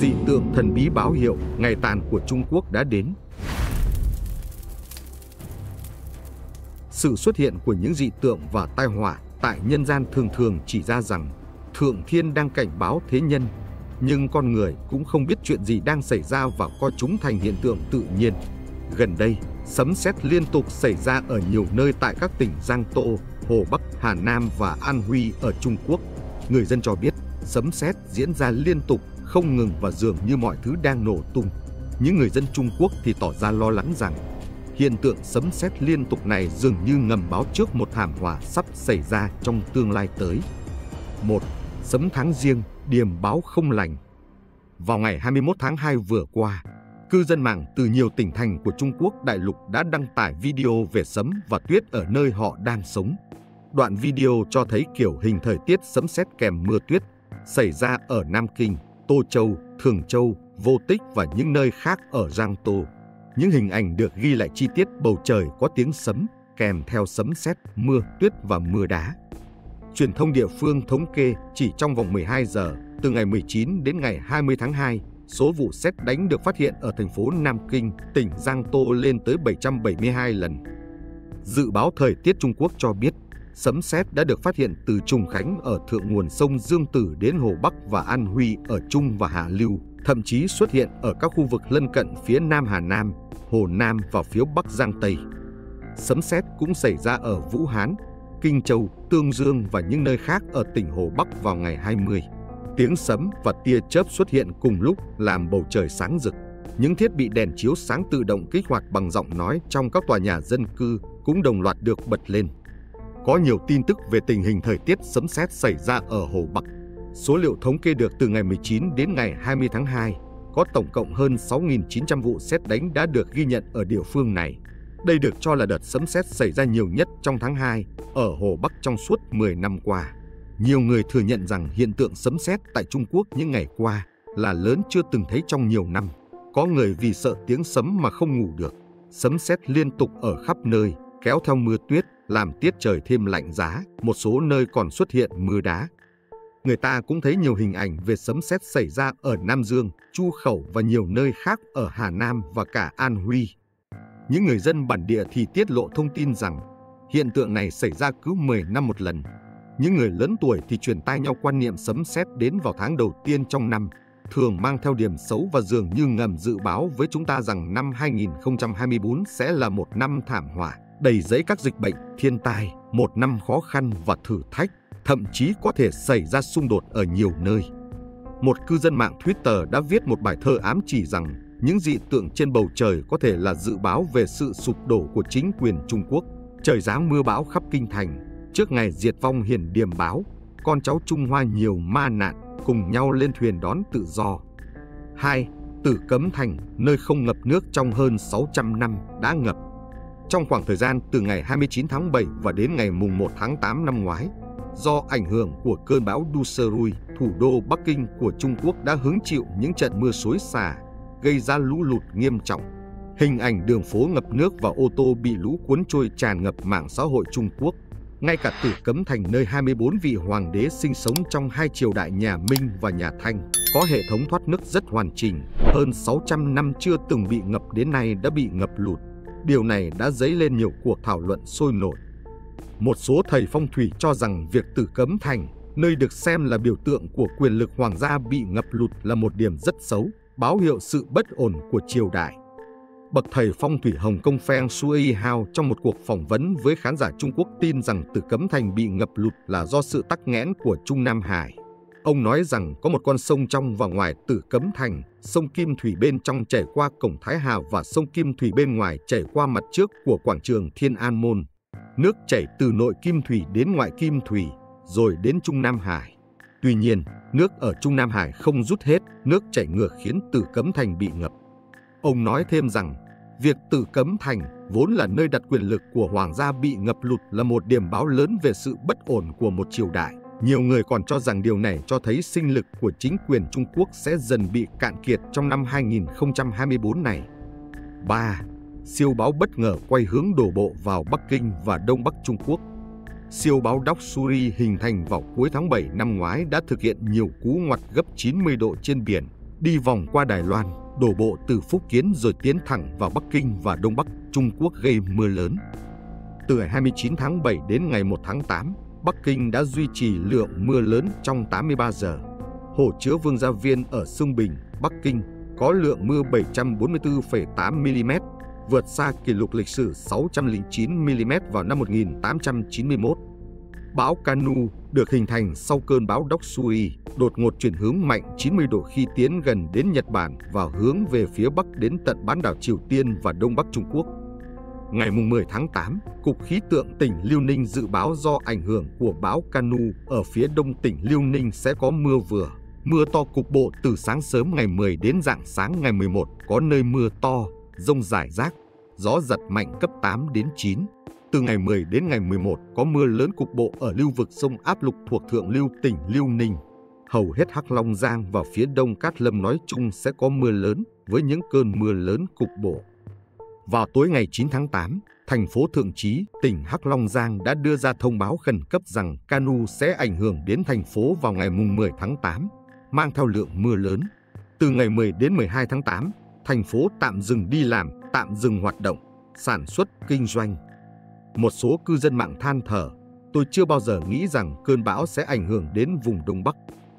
dị tượng thần bí báo hiệu ngày tàn của Trung Quốc đã đến. Sự xuất hiện của những dị tượng và tai họa tại nhân gian thường thường chỉ ra rằng Thượng Thiên đang cảnh báo thế nhân, nhưng con người cũng không biết chuyện gì đang xảy ra và coi chúng thành hiện tượng tự nhiên. Gần đây, sấm sét liên tục xảy ra ở nhiều nơi tại các tỉnh Giang Tô, Hồ Bắc, Hà Nam và An Huy ở Trung Quốc. Người dân cho biết sấm sét diễn ra liên tục, không ngừng và dường như mọi thứ đang nổ tung. Những người dân Trung Quốc thì tỏ ra lo lắng rằng hiện tượng sấm sét liên tục này dường như ngầm báo trước một thảm họa sắp xảy ra trong tương lai tới. Một, Sấm tháng riêng, điềm báo không lành. Vào ngày 21 tháng 2 vừa qua, cư dân mạng từ nhiều tỉnh thành của Trung Quốc đại lục đã đăng tải video về sấm và tuyết ở nơi họ đang sống. Đoạn video cho thấy kiểu hình thời tiết sấm sét kèm mưa tuyết xảy ra ở Nam Kinh, Tô Châu, Thường Châu, Vô Tích và những nơi khác ở Giang Tô. Những hình ảnh được ghi lại chi tiết bầu trời có tiếng sấm kèm theo sấm sét, mưa, tuyết và mưa đá. Truyền thông địa phương thống kê chỉ trong vòng 12 giờ, từ ngày 19 đến ngày 20 tháng 2, số vụ xét đánh được phát hiện ở thành phố Nam Kinh, tỉnh Giang Tô lên tới 772 lần. Dự báo thời tiết Trung Quốc cho biết, sấm sét đã được phát hiện từ Trùng Khánh ở thượng nguồn sông Dương Tử đến Hồ Bắc và An Huy ở Trung và Hạ Lưu, thậm chí xuất hiện ở các khu vực lân cận phía Nam Hà Nam, Hồ Nam và phía Bắc Giang Tây. Sấm sét cũng xảy ra ở Vũ Hán, Kinh Châu, Tương Dương và những nơi khác ở tỉnh Hồ Bắc vào ngày 20. Tiếng sấm và tia chớp xuất hiện cùng lúc làm bầu trời sáng rực. Những thiết bị đèn chiếu sáng tự động kích hoạt bằng giọng nói trong các tòa nhà dân cư cũng đồng loạt được bật lên. Có nhiều tin tức về tình hình thời tiết sấm sét xảy ra ở Hồ Bắc. Số liệu thống kê được từ ngày 19 đến ngày 20 tháng 2, có tổng cộng hơn 6.900 vụ xét đánh đã được ghi nhận ở địa phương này. Đây được cho là đợt sấm sét xảy ra nhiều nhất trong tháng 2 ở Hồ Bắc trong suốt 10 năm qua. Nhiều người thừa nhận rằng hiện tượng sấm sét tại Trung Quốc những ngày qua là lớn chưa từng thấy trong nhiều năm. Có người vì sợ tiếng sấm mà không ngủ được. Sấm sét liên tục ở khắp nơi, kéo theo mưa tuyết, làm tiết trời thêm lạnh giá, một số nơi còn xuất hiện mưa đá. Người ta cũng thấy nhiều hình ảnh về sấm sét xảy ra ở Nam Dương, Chu Khẩu và nhiều nơi khác ở Hà Nam và cả An Huy. Những người dân bản địa thì tiết lộ thông tin rằng hiện tượng này xảy ra cứ 10 năm một lần. Những người lớn tuổi thì truyền tai nhau quan niệm sấm sét đến vào tháng đầu tiên trong năm, thường mang theo điểm xấu và dường như ngầm dự báo với chúng ta rằng năm 2024 sẽ là một năm thảm họa, đầy rẫy các dịch bệnh, thiên tai, một năm khó khăn và thử thách, thậm chí có thể xảy ra xung đột ở nhiều nơi. Một cư dân mạng Twitter đã viết một bài thơ ám chỉ rằng những dị tượng trên bầu trời có thể là dự báo về sự sụp đổ của chính quyền Trung Quốc. Trời giáng mưa bão khắp kinh thành, trước ngày diệt vong hiển điềm báo, con cháu Trung Hoa nhiều ma nạn cùng nhau lên thuyền đón tự do. 2. Tử Cấm Thành, nơi không ngập nước trong hơn 600 năm đã ngập. Trong khoảng thời gian từ ngày 29 tháng 7 và đến ngày mùng 1 tháng 8 năm ngoái, do ảnh hưởng của cơn bão Duserui, thủ đô Bắc Kinh của Trung Quốc đã hứng chịu những trận mưa xối xả gây ra lũ lụt nghiêm trọng. Hình ảnh đường phố ngập nước và ô tô bị lũ cuốn trôi tràn ngập mạng xã hội Trung Quốc. Ngay cả Tử Cấm Thành nơi 24 vị hoàng đế sinh sống trong hai triều đại nhà Minh và nhà Thanh, có hệ thống thoát nước rất hoàn chỉnh, hơn 600 năm chưa từng bị ngập đến nay đã bị ngập lụt. Điều này đã dấy lên nhiều cuộc thảo luận sôi nổi. Một số thầy phong thủy cho rằng việc Tử Cấm Thành, nơi được xem là biểu tượng của quyền lực hoàng gia bị ngập lụt là một điểm rất xấu báo hiệu sự bất ổn của triều đại. Bậc thầy phong thủy Hồng Kông Feng Shui Hao trong một cuộc phỏng vấn với khán giả Trung Quốc tin rằng Tử Cấm Thành bị ngập lụt là do sự tắc nghẽn của Trung Nam Hải. Ông nói rằng có một con sông trong và ngoài Tử Cấm Thành, sông Kim Thủy bên trong chảy qua cổng Thái Hà và sông Kim Thủy bên ngoài chảy qua mặt trước của quảng trường Thiên An Môn. Nước chảy từ nội Kim Thủy đến ngoại Kim Thủy, rồi đến Trung Nam Hải. Tuy nhiên, nước ở Trung Nam Hải không rút hết, nước chảy ngược khiến Tử Cấm Thành bị ngập. Ông nói thêm rằng, việc Tử Cấm Thành vốn là nơi đặt quyền lực của hoàng gia bị ngập lụt là một điểm báo lớn về sự bất ổn của một triều đại. Nhiều người còn cho rằng điều này cho thấy sinh lực của chính quyền Trung Quốc sẽ dần bị cạn kiệt trong năm 2024 này. 3. Siêu báo bất ngờ quay hướng đổ bộ vào Bắc Kinh và Đông Bắc Trung Quốc Siêu báo Doksuri hình thành vào cuối tháng 7 năm ngoái đã thực hiện nhiều cú ngoặt gấp 90 độ trên biển, đi vòng qua Đài Loan, đổ bộ từ Phúc Kiến rồi tiến thẳng vào Bắc Kinh và Đông Bắc Trung Quốc gây mưa lớn. Từ ngày 29 tháng 7 đến ngày 1 tháng 8, Bắc Kinh đã duy trì lượng mưa lớn trong 83 giờ. Hồ chứa Vương Gia Viên ở Sông Bình, Bắc Kinh có lượng mưa 744,8 mm, vượt xa kỷ lục lịch sử 609 mm vào năm 1891. Bão Kanu được hình thành sau cơn bão Doksui, đột ngột chuyển hướng mạnh 90 độ khi tiến gần đến Nhật Bản và hướng về phía bắc đến tận bán đảo Triều Tiên và Đông Bắc Trung Quốc. Ngày 10 tháng 8, Cục Khí tượng tỉnh Liêu Ninh dự báo do ảnh hưởng của bão Canu ở phía đông tỉnh Liêu Ninh sẽ có mưa vừa, mưa to cục bộ từ sáng sớm ngày 10 đến dạng sáng ngày 11, có nơi mưa to, rông rải rác, gió giật mạnh cấp 8 đến 9. Từ ngày 10 đến ngày 11 có mưa lớn cục bộ ở lưu vực sông Áp Lục thuộc Thượng Lưu tỉnh Liêu Ninh. Hầu hết Hắc Long Giang và phía đông Cát Lâm nói chung sẽ có mưa lớn với những cơn mưa lớn cục bộ. Vào tối ngày 9 tháng 8, thành phố Thượng Trí, tỉnh Hắc Long Giang đã đưa ra thông báo khẩn cấp rằng Canu sẽ ảnh hưởng đến thành phố vào ngày 10 tháng 8, mang theo lượng mưa lớn. Từ ngày 10 đến 12 tháng 8, thành phố tạm dừng đi làm, tạm dừng hoạt động, sản xuất, kinh doanh. Một số cư dân mạng than thở, tôi chưa bao giờ nghĩ rằng cơn bão sẽ ảnh hưởng đến vùng Đông Bắc.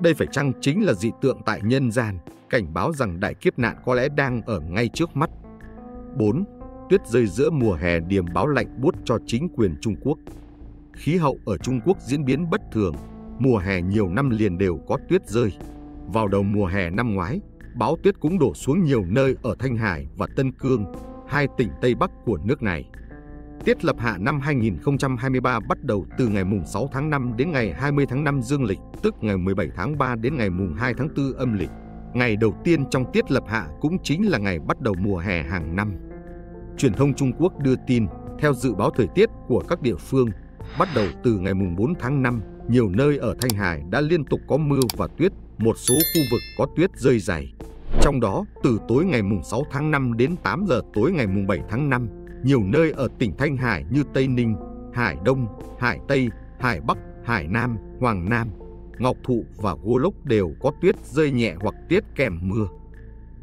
Đây phải chăng chính là dị tượng tại nhân gian, cảnh báo rằng đại kiếp nạn có lẽ đang ở ngay trước mắt. 4. Tuyết rơi giữa mùa hè điềm báo lạnh buốt cho chính quyền Trung Quốc. Khí hậu ở Trung Quốc diễn biến bất thường, mùa hè nhiều năm liền đều có tuyết rơi. Vào đầu mùa hè năm ngoái, báo tuyết cũng đổ xuống nhiều nơi ở Thanh Hải và Tân Cương, hai tỉnh Tây Bắc của nước này. Tiết lập hạ năm 2023 bắt đầu từ ngày mùng 6 tháng 5 đến ngày 20 tháng 5 dương lịch, tức ngày 17 tháng 3 đến ngày mùng 2 tháng 4 âm lịch. Ngày đầu tiên trong tiết lập hạ cũng chính là ngày bắt đầu mùa hè hàng năm. Truyền thông Trung Quốc đưa tin, theo dự báo thời tiết của các địa phương, bắt đầu từ ngày mùng 4 tháng 5, nhiều nơi ở Thanh Hải đã liên tục có mưa và tuyết, một số khu vực có tuyết rơi dày. Trong đó, từ tối ngày mùng 6 tháng 5 đến 8 giờ tối ngày mùng 7 tháng 5, nhiều nơi ở tỉnh Thanh Hải như Tây Ninh, Hải Đông, Hải Tây, Hải Bắc, Hải Nam, Hoàng Nam, Ngọc Thụ và gua Lốc đều có tuyết rơi nhẹ hoặc tiết kèm mưa.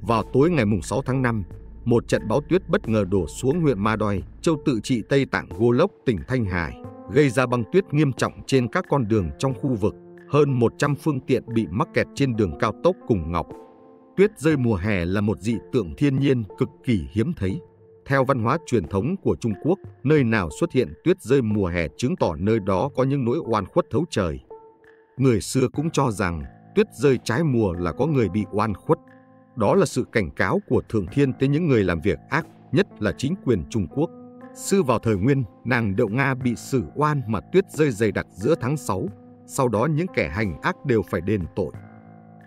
Vào tối ngày 6 tháng 5, một trận bão tuyết bất ngờ đổ xuống huyện Ma Đoi, châu tự trị Tây Tạng Gô Lốc, tỉnh Thanh Hải, gây ra băng tuyết nghiêm trọng trên các con đường trong khu vực. Hơn 100 phương tiện bị mắc kẹt trên đường cao tốc cùng Ngọc. Tuyết rơi mùa hè là một dị tượng thiên nhiên cực kỳ hiếm thấy. Theo văn hóa truyền thống của Trung Quốc, nơi nào xuất hiện tuyết rơi mùa hè chứng tỏ nơi đó có những nỗi oan khuất thấu trời. Người xưa cũng cho rằng tuyết rơi trái mùa là có người bị oan khuất. Đó là sự cảnh cáo của Thượng Thiên tới những người làm việc ác, nhất là chính quyền Trung Quốc. Sư vào thời Nguyên, nàng Đậu Nga bị xử oan mà tuyết rơi dày đặc giữa tháng 6. Sau đó những kẻ hành ác đều phải đền tội.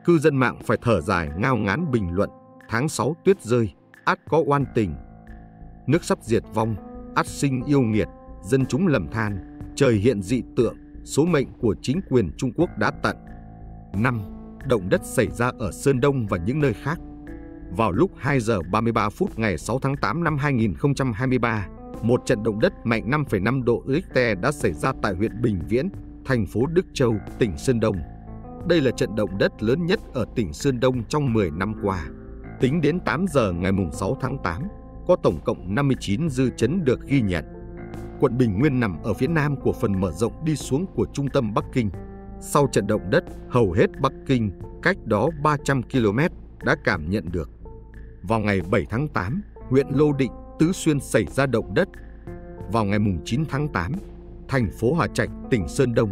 Cư dân mạng phải thở dài ngao ngán bình luận, tháng 6 tuyết rơi, át có oan tình. Nước sắp diệt vong, át sinh yêu nghiệt, dân chúng lầm than, trời hiện dị tượng, số mệnh của chính quyền Trung Quốc đã tận. 5. Động đất xảy ra ở Sơn Đông và những nơi khác. Vào lúc 2 giờ 33 phút ngày 6 tháng 8 năm 2023, một trận động đất mạnh 5,5 độ Richter đã xảy ra tại huyện Bình Viễn, thành phố Đức Châu, tỉnh Sơn Đông. Đây là trận động đất lớn nhất ở tỉnh Sơn Đông trong 10 năm qua. Tính đến 8 giờ ngày 6 tháng 8, có tổng cộng 59 dư chấn được ghi nhận. Quận Bình Nguyên nằm ở phía nam của phần mở rộng đi xuống của trung tâm Bắc Kinh. Sau trận động đất, hầu hết Bắc Kinh, cách đó 300 km, đã cảm nhận được. Vào ngày 7 tháng 8, huyện Lô Định, Tứ Xuyên xảy ra động đất. Vào ngày 9 tháng 8, thành phố Hà Trạch, tỉnh Sơn Đông,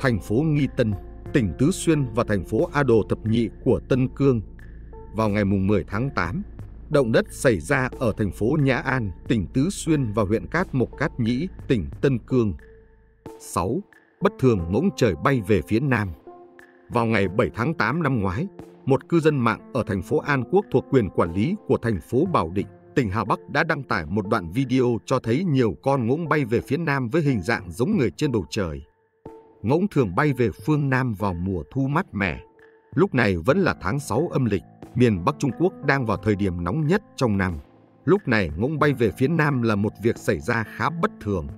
thành phố Nghi Tân, tỉnh Tứ Xuyên và thành phố A Đồ Thập Nhị của Tân Cương. Vào ngày 10 tháng 8, động đất xảy ra ở thành phố Nhã An, tỉnh Tứ Xuyên và huyện Cát Mộc Cát Nhĩ, tỉnh Tân Cương. 6. Bất thường ngỗng trời bay về phía Nam. Vào ngày 7 tháng 8 năm ngoái, một cư dân mạng ở thành phố An Quốc thuộc quyền quản lý của thành phố Bảo Định, tỉnh Hà Bắc đã đăng tải một đoạn video cho thấy nhiều con ngỗng bay về phía Nam với hình dạng giống người trên bầu trời. Ngỗng thường bay về phương Nam vào mùa thu mát mẻ. Lúc này vẫn là tháng 6 âm lịch, miền Bắc Trung Quốc đang vào thời điểm nóng nhất trong năm. Lúc này ngỗng bay về phía Nam là một việc xảy ra khá bất thường.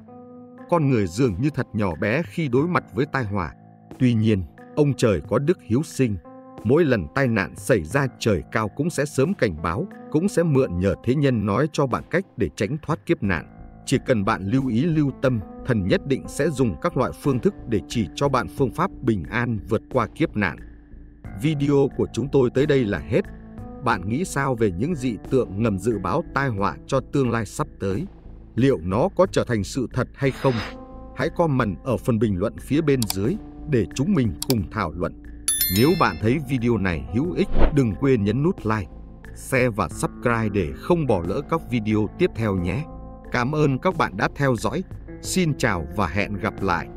Con người dường như thật nhỏ bé khi đối mặt với tai họa. Tuy nhiên, ông trời có đức hiếu sinh. Mỗi lần tai nạn xảy ra trời cao cũng sẽ sớm cảnh báo, cũng sẽ mượn nhờ thế nhân nói cho bạn cách để tránh thoát kiếp nạn. Chỉ cần bạn lưu ý lưu tâm, thần nhất định sẽ dùng các loại phương thức để chỉ cho bạn phương pháp bình an vượt qua kiếp nạn. Video của chúng tôi tới đây là hết. Bạn nghĩ sao về những dị tượng ngầm dự báo tai họa cho tương lai sắp tới? Liệu nó có trở thành sự thật hay không? Hãy comment ở phần bình luận phía bên dưới để chúng mình cùng thảo luận. Nếu bạn thấy video này hữu ích, đừng quên nhấn nút like, share và subscribe để không bỏ lỡ các video tiếp theo nhé. Cảm ơn các bạn đã theo dõi. Xin chào và hẹn gặp lại.